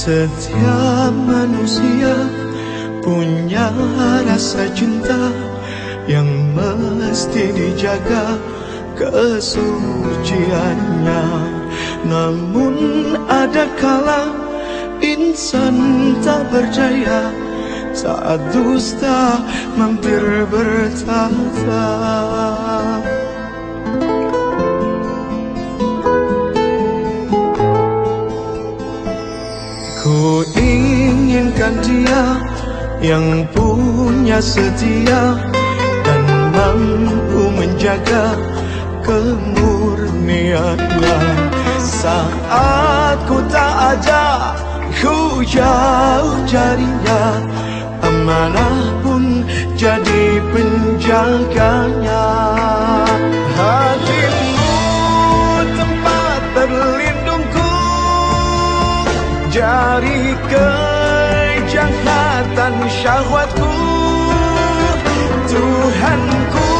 Setiap manusia punya rasa cinta yang mesti dijaga kesuciannya. Namun ada kala insan tak percaya Saat dusta mampir bertata inginkan dia yang punya setia dan mampu menjaga kemurniannya. Saat ku tak ada ku jauh carinya amanah pun jadi penjaganya jari kejahatan syahwatku. Tuhanku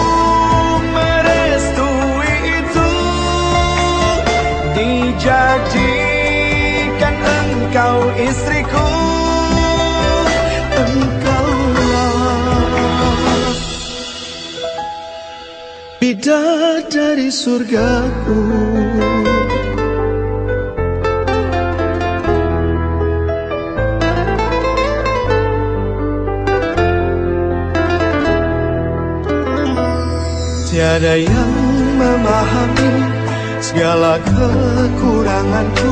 merestui itu. Dijadikan engkau istriku. Engkaulah Bidadari surgaku Tiada yang memahami segala kekuranganku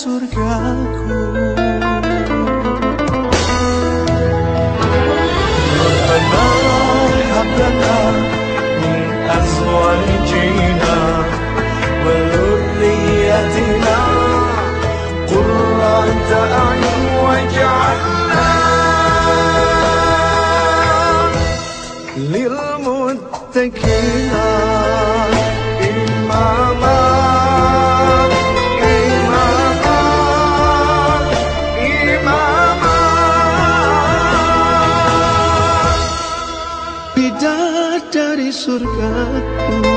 surgaku ربنا هب لنا من أزواجنا. وذريتنا قرة أعين واجعلنا للمتقين surgaku